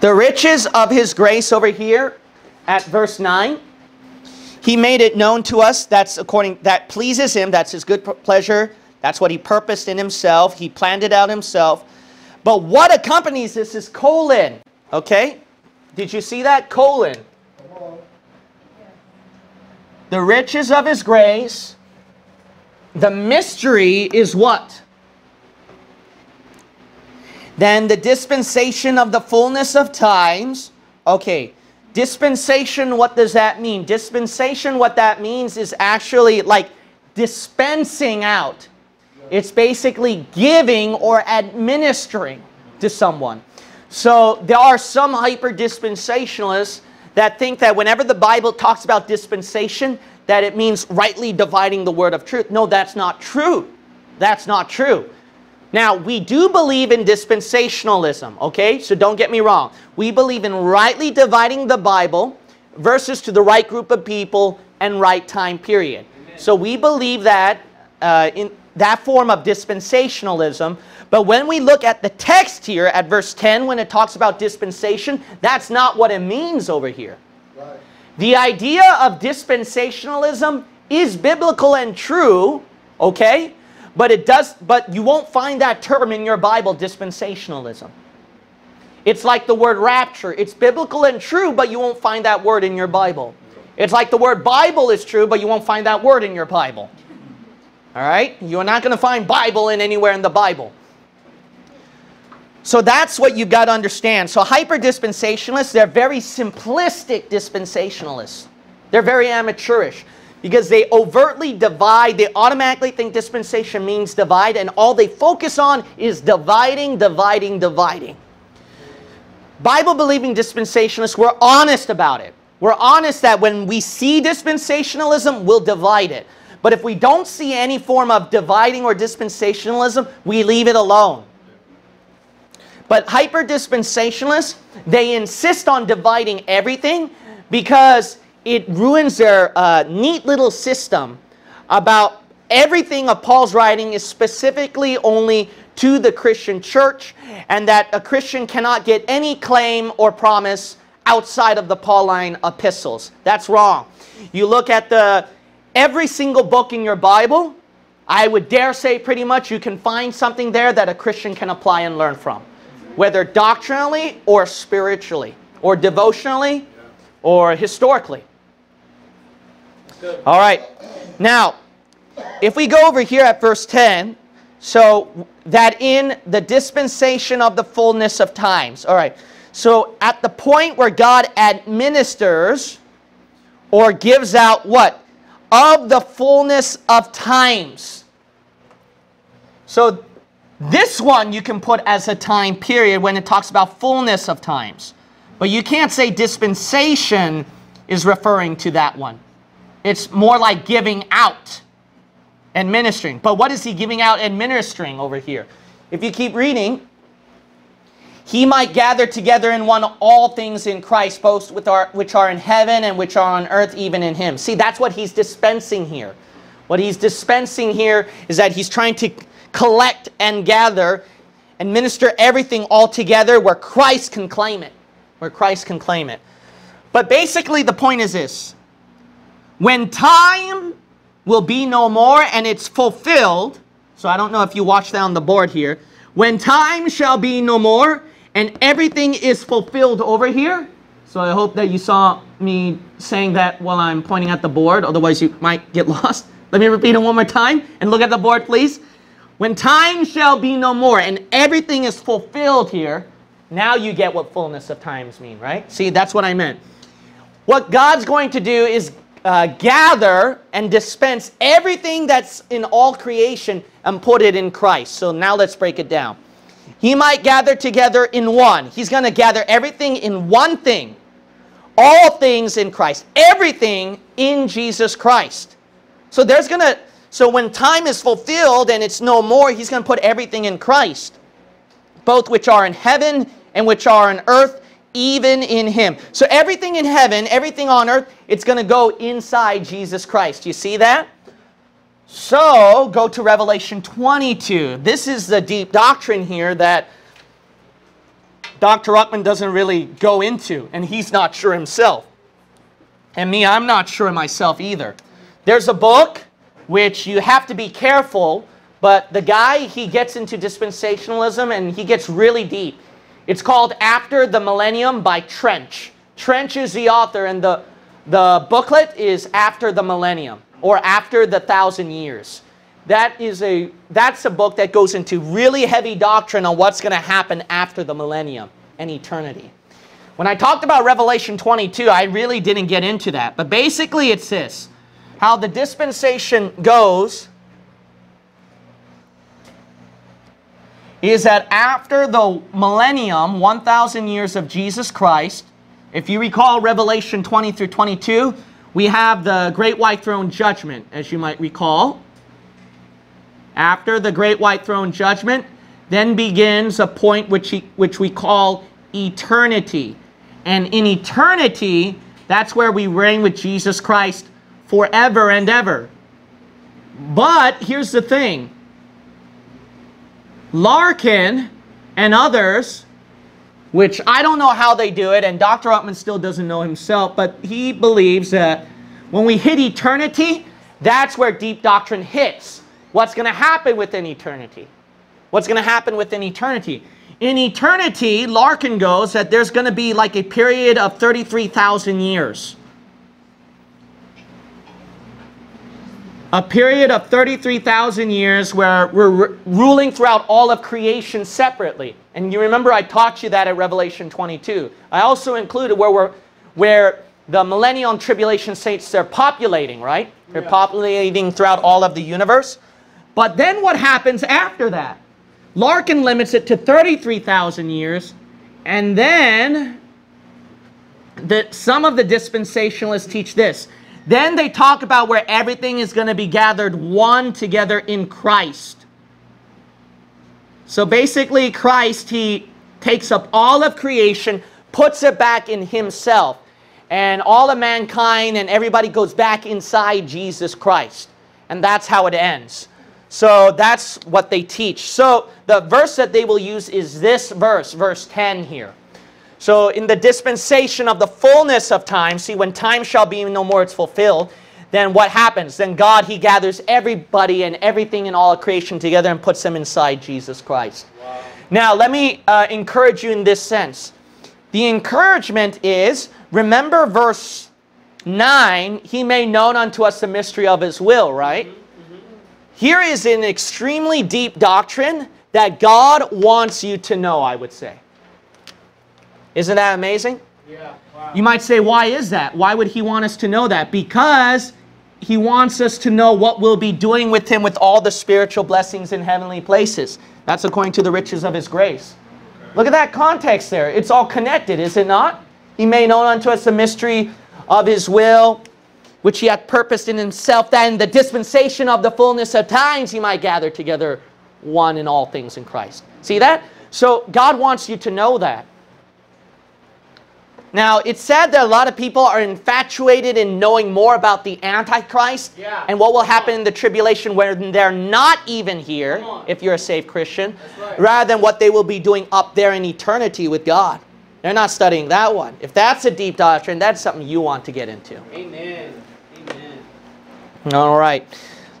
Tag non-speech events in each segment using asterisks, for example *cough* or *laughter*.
The riches of his grace over here at verse 9. He made it known to us that's according that pleases him, that's his good pleasure, that's what he purposed in himself, he planned it out himself. But what accompanies this is colon. Okay? Did you see that? Colon. The riches of his grace. The mystery is what? Then the dispensation of the fullness of times. Okay, dispensation, what does that mean? Dispensation, what that means is actually like dispensing out. It's basically giving or administering to someone. So there are some hyper dispensationalists that think that whenever the Bible talks about dispensation, that it means rightly dividing the word of truth. No, that's not true. That's not true. Now, we do believe in dispensationalism, okay? So don't get me wrong. We believe in rightly dividing the Bible verses to the right group of people and right time period. Amen. So we believe that uh, in that form of dispensationalism. But when we look at the text here at verse 10, when it talks about dispensation, that's not what it means over here. Right. The idea of dispensationalism is biblical and true, okay? But it does but you won't find that term in your Bible dispensationalism. It's like the word rapture. It's biblical and true, but you won't find that word in your Bible. It's like the word Bible is true, but you won't find that word in your Bible. All right? You're not going to find Bible in anywhere in the Bible. So that's what you've got to understand. So hyper dispensationalists, they're very simplistic dispensationalists. They're very amateurish because they overtly divide. They automatically think dispensation means divide, and all they focus on is dividing, dividing, dividing. Bible believing dispensationalists, we're honest about it. We're honest that when we see dispensationalism, we'll divide it. But if we don't see any form of dividing or dispensationalism, we leave it alone. But hyper dispensationalists, they insist on dividing everything because it ruins their uh, neat little system about everything of Paul's writing is specifically only to the Christian church and that a Christian cannot get any claim or promise outside of the Pauline epistles. That's wrong. You look at the every single book in your Bible, I would dare say pretty much you can find something there that a Christian can apply and learn from, whether doctrinally or spiritually or devotionally or historically. All right. Now, if we go over here at verse 10, so that in the dispensation of the fullness of times. All right. So at the point where God administers or gives out what? Of the fullness of times. So this one you can put as a time period when it talks about fullness of times. But you can't say dispensation is referring to that one. It's more like giving out and ministering. But what is he giving out and ministering over here? If you keep reading, he might gather together in one all things in Christ, both with our, which are in heaven and which are on earth, even in him. See, that's what he's dispensing here. What he's dispensing here is that he's trying to collect and gather and minister everything all together where Christ can claim it. Where Christ can claim it. But basically, the point is this when time will be no more and it's fulfilled, so I don't know if you watch on the board here. When time shall be no more and everything is fulfilled over here. So I hope that you saw me saying that while I'm pointing at the board, otherwise you might get *laughs* lost. Let me repeat it one more time and look at the board, please. When time shall be no more and everything is fulfilled here, now you get what fullness of times mean, right? See, that's what I meant. What God's going to do is uh, gather and dispense everything that's in all creation and put it in Christ. So now let's break it down. He might gather together in one. He's going to gather everything in one thing. All things in Christ. Everything in Jesus Christ. So there's going to so when time is fulfilled and it's no more, he's going to put everything in Christ. Both which are in heaven and which are on earth even in him. So everything in heaven, everything on earth, it's going to go inside Jesus Christ. You see that? So go to Revelation 22. This is the deep doctrine here that Dr. Ruckman doesn't really go into, and he's not sure himself. And me, I'm not sure myself either. There's a book which you have to be careful, but the guy, he gets into dispensationalism and he gets really deep. It's called After the Millennium by Trench. Trench is the author, and the, the booklet is After the Millennium or After the Thousand Years. That is a, that's a book that goes into really heavy doctrine on what's going to happen after the millennium and eternity. When I talked about Revelation 22, I really didn't get into that. But basically, it's this how the dispensation goes is that after the millennium, 1,000 years of Jesus Christ, if you recall Revelation 20 through 22, we have the great white throne judgment, as you might recall. After the great white throne judgment, then begins a point which, he, which we call eternity. And in eternity, that's where we reign with Jesus Christ forever and ever. But here's the thing Larkin and others, which I don't know how they do it, and Dr. Ruckman still doesn't know himself, but he believes that when we hit eternity, that's where deep doctrine hits. What's going to happen within eternity? What's going to happen within eternity? In eternity, Larkin goes that there's going to be like a period of 33,000 years. A period of 33,000 years where we're ruling throughout all of creation separately. And you remember I taught you that at Revelation 22. I also included where we're where the millennial and tribulation saints they're populating, right? They're yeah. populating throughout all of the universe. But then what happens after that? Larkin limits it to 33,000 years, and then the, some of the dispensationalists teach this. Then they talk about where everything is going to be gathered one together in Christ. So basically, Christ, he takes up all of creation, puts it back in himself, and all of mankind and everybody goes back inside Jesus Christ. And that's how it ends. So that's what they teach. So the verse that they will use is this verse, verse 10 here. So in the dispensation of the fullness of time, see when time shall be no more, it's fulfilled, then what happens? Then God, he gathers everybody and everything in all of creation together and puts them inside Jesus Christ. Wow. Now, let me uh, encourage you in this sense. The encouragement is, remember verse 9, he made known unto us the mystery of his will, right? Mm -hmm. Here is an extremely deep doctrine that God wants you to know, I would say. Isn't that amazing? Yeah. Wow. You might say, why is that? Why would he want us to know that? Because he wants us to know what we'll be doing with him with all the spiritual blessings in heavenly places. That's according to the riches of his grace. Okay. Look at that context there. It's all connected, is it not? He made known unto us the mystery of his will, which he hath purposed in himself, that in the dispensation of the fullness of times he might gather together one in all things in Christ. See that? So God wants you to know that. Now, it's sad that a lot of people are infatuated in knowing more about the Antichrist yeah. and what will happen in the tribulation when they're not even here, if you're a saved Christian, right. rather than what they will be doing up there in eternity with God. They're not studying that one. If that's a deep doctrine, that's something you want to get into. Amen. Amen. All right.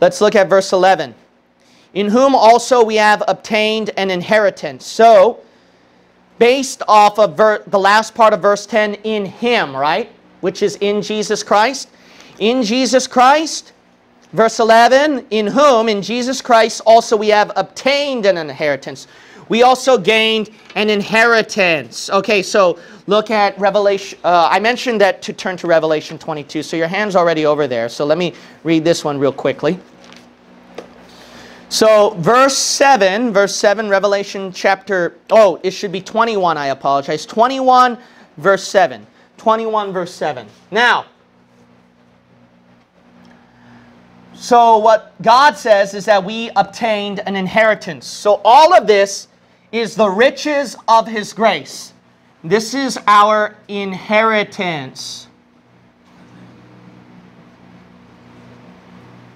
Let's look at verse 11. In whom also we have obtained an inheritance. So, based off of the last part of verse 10, in him, right? Which is in Jesus Christ. In Jesus Christ, verse 11, in whom, in Jesus Christ, also we have obtained an inheritance. We also gained an inheritance. Okay, so look at Revelation. Uh, I mentioned that to turn to Revelation 22, so your hand's already over there. So let me read this one real quickly. So, verse 7, verse 7, Revelation chapter, oh, it should be 21, I apologize. 21, verse 7. 21, verse 7. Now, so what God says is that we obtained an inheritance. So, all of this is the riches of His grace. This is our inheritance.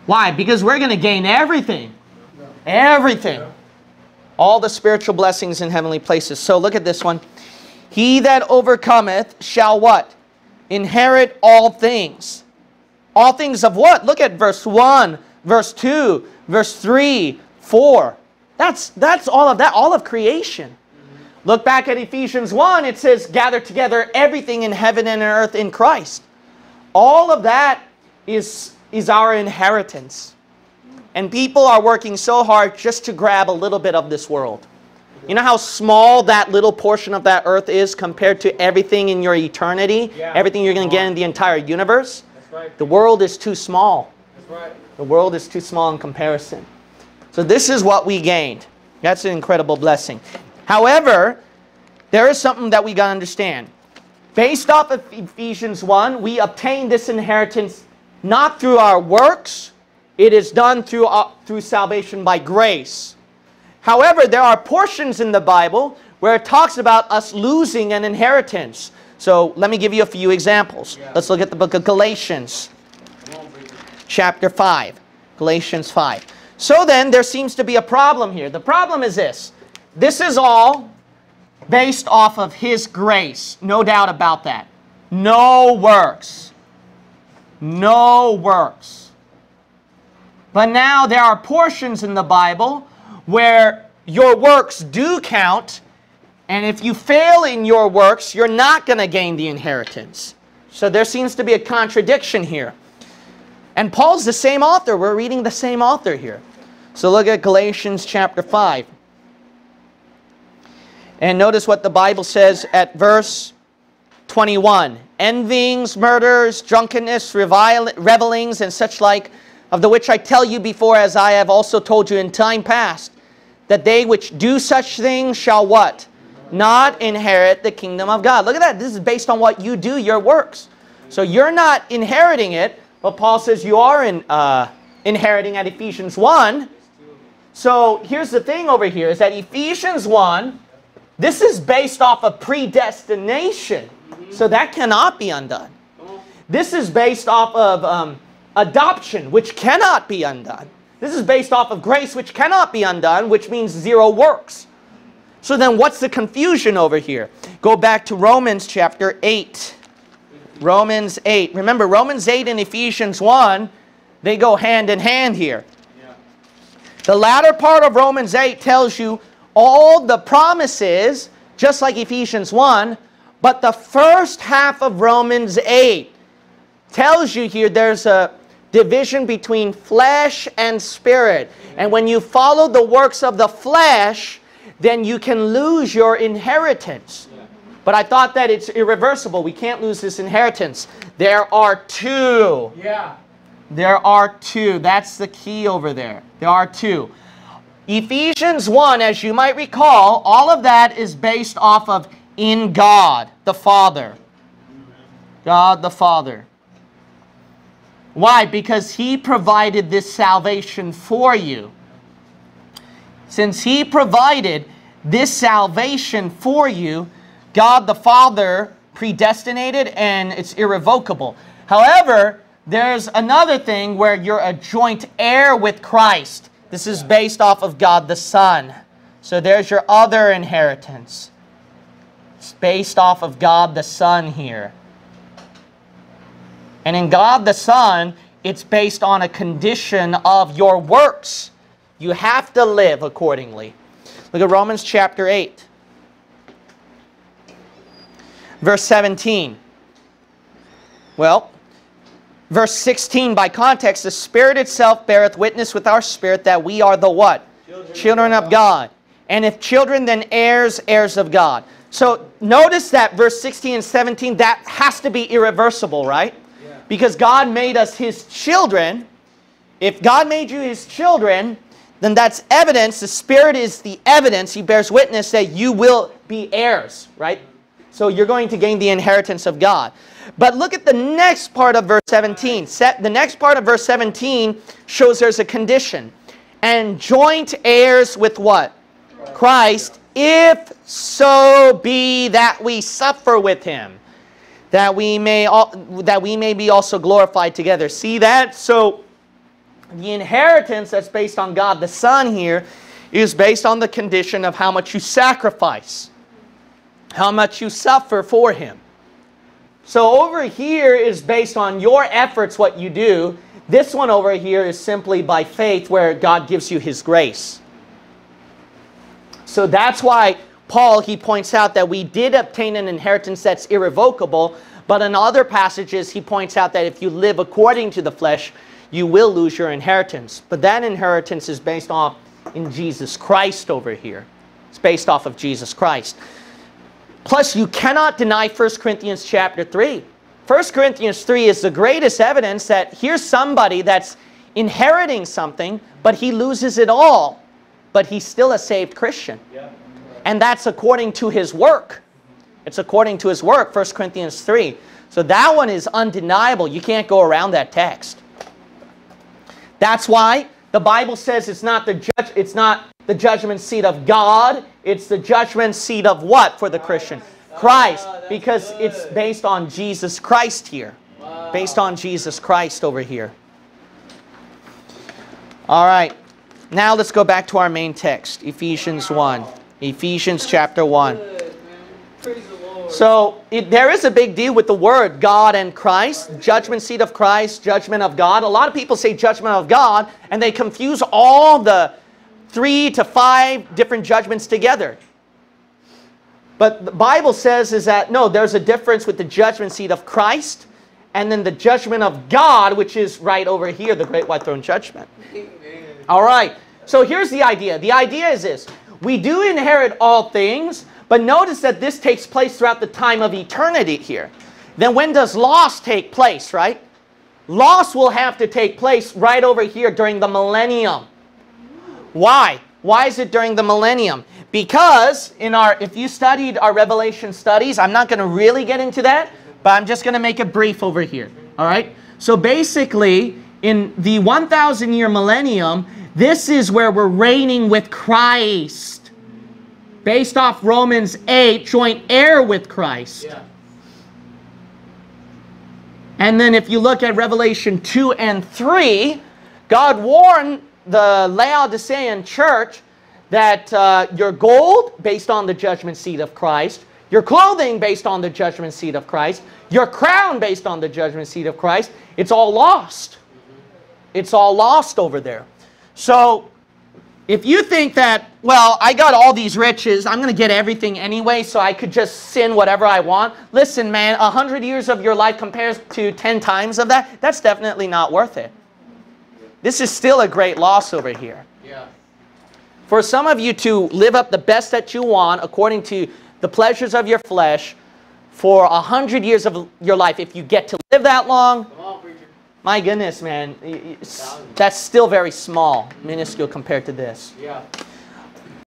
Why? Because we're going to gain everything. Everything. All the spiritual blessings in heavenly places. So look at this one. He that overcometh shall what? Inherit all things. All things of what? Look at verse 1, verse 2, verse 3, 4. That's, that's all of that, all of creation. Look back at Ephesians 1, it says, gather together everything in heaven and earth in Christ. All of that is, is our inheritance. And people are working so hard just to grab a little bit of this world. You know how small that little portion of that earth is compared to everything in your eternity? Yeah. Everything you're going to get in the entire universe? That's right. The world is too small. That's right. The world is too small in comparison. So this is what we gained. That's an incredible blessing. However, there is something that we got to understand. Based off of Ephesians 1, we obtain this inheritance not through our works. It is done through, uh, through salvation by grace. However, there are portions in the Bible where it talks about us losing an inheritance. So let me give you a few examples. Yeah. Let's look at the book of Galatians Come on, preacher. chapter 5. Galatians 5. So then, there seems to be a problem here. The problem is this this is all based off of His grace. No doubt about that. No works. No works. But now there are portions in the Bible where your works do count, and if you fail in your works, you're not going to gain the inheritance. So there seems to be a contradiction here. And Paul's the same author. We're reading the same author here. So look at Galatians chapter 5. And notice what the Bible says at verse 21. Envyings, murders, drunkenness, revelings, and such like, of the which I tell you before, as I have also told you in time past, that they which do such things shall what? Not inherit the kingdom of God. Look at that. This is based on what you do, your works. So you're not inheriting it, but Paul says you are in, uh, inheriting at Ephesians 1. So here's the thing over here is that Ephesians 1, this is based off of predestination. So that cannot be undone. This is based off of um, adoption, which cannot be undone. This is based off of grace, which cannot be undone, which means zero works. So then what's the confusion over here? Go back to Romans chapter 8. Romans 8. Remember, Romans 8 and Ephesians 1, they go hand in hand here. The latter part of Romans 8 tells you all the promises, just like Ephesians 1, but the first half of Romans 8 tells you here there's a division between flesh and spirit. And when you follow the works of the flesh, then you can lose your inheritance. But I thought that it's irreversible. We can't lose this inheritance. There are two. Yeah. There are two. That's the key over there. There are two. Ephesians 1, as you might recall, all of that is based off of in God the Father. God the Father. Why? Because He provided this salvation for you. Since He provided this salvation for you, God the Father predestinated and it's irrevocable. However, there's another thing where you're a joint heir with Christ. This is based off of God the Son. So there's your other inheritance. It's based off of God the Son here. And in God the Son, it's based on a condition of your works. You have to live accordingly. Look at Romans chapter 8, verse 17. Well, verse 16, by context, the Spirit itself beareth witness with our spirit that we are the what? Children. Children of God. And if children, then heirs, heirs of God. So notice that verse 16 and 17, that has to be irreversible, right? Because God made us His children. If God made you His children, then that's evidence. The Spirit is the evidence. He bears witness that you will be heirs, right? So you're going to gain the inheritance of God. But look at the next part of verse 17. Set, the next part of verse 17 shows there's a condition. And joint heirs with what? Christ, if so be that we suffer with him, that we may all, that we may be also glorified together. See that? So the inheritance that's based on God the Son here is based on the condition of how much you sacrifice. how much you suffer for him. So over here is based on your efforts, what you do. This one over here is simply by faith where God gives you his grace. So that's why Paul, he points out that we did obtain an inheritance that's irrevocable, but in other passages he points out that if you live according to the flesh, you will lose your inheritance. But that inheritance is based off in Jesus Christ over here. It's based off of Jesus Christ. Plus, you cannot deny 1 Corinthians chapter 3. 1 Corinthians 3 is the greatest evidence that here's somebody that's inheriting something, but he loses it all, but he's still a saved Christian. Yeah. And that's according to his work. It's according to his work, 1 Corinthians 3. So that one is undeniable. You can't go around that text. That's why the Bible says it's not the judge, it's not the judgment seat of God, it's the judgment seat of what for the Christian? Christ, because it's based on Jesus Christ here. Based on Jesus Christ over here. All right. Now let's go back to our main text, Ephesians 1. Ephesians chapter 1. So it, there is a big deal with the word God and Christ, judgment seat of Christ, judgment of God. A lot of people say judgment of God and they confuse all the three to five different judgments together. But the Bible says is that no, there's a difference with the judgment seat of Christ and then the judgment of God, which is right over here, the great white throne judgment. All right. So here's the idea. The idea is this. We do inherit all things, but notice that this takes place throughout the time of eternity here. Then when does loss take place, right? Loss will have to take place right over here during the millennium. Why? Why is it during the millennium? Because in our, if you studied our Revelation studies, I'm not going to really get into that, but I'm just going to make it brief over here. All right? So basically, in the 1,000 year millennium, this is where we're reigning with Christ based off Romans 8, joint heir with Christ. Yeah. And then if you look at Revelation 2 and 3, God warned the Laodicean church that uh, your gold, based on the judgment seat of Christ, your clothing, based on the judgment seat of Christ, your crown, based on the judgment seat of Christ, it's all lost. It's all lost over there. So if you think that, well, I got all these riches, I'm going to get everything anyway, so I could just sin whatever I want. Listen, man, 100 years of your life compares to 10 times of that. That's definitely not worth it. This is still a great loss over here. Yeah. For some of you to live up the best that you want according to the pleasures of your flesh for 100 years of your life, if you get to live that long, my goodness, man, that's still very small, minuscule compared to this. Yeah.